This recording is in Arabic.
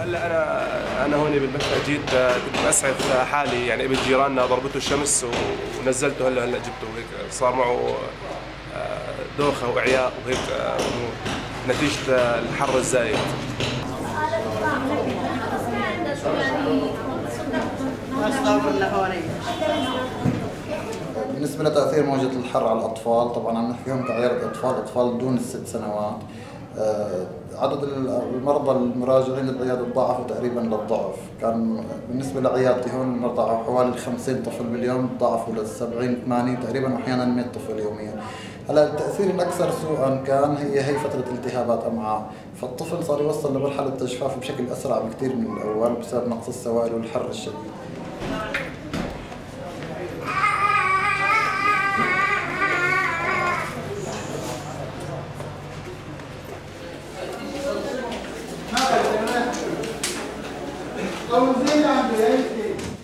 هلا أنا أنا هون بالمكتب جيت بسعف حالي يعني ابن جيراننا ضربته الشمس ونزلته هلا هلا جبته هيك صار معه آه، دوخة وإعياء وهيك آه، نتيجة آه، الحر الزايد. بالنسبة لتأثير موجة الحر على الأطفال طبعا عم نحكيهم كعيار أطفال أطفال دون الست سنوات. آه، عدد المرضى المراجعين للعيادة تضاعفوا تقريبا للضعف. كان بالنسبة لعيادتي هون المرضى حوالي 50 طفل باليوم تضاعفوا ل 70 80 تقريبا وأحيانا 100 طفل يوميا. هلأ التأثير الأكثر سوءا كان هي هي فترة التهابات أمعاء. فالطفل صار يوصل لمرحلة تجفاف بشكل أسرع بكثير من الأول بسبب نقص السوائل والحر الشديد. 哪个点呢？工资单子。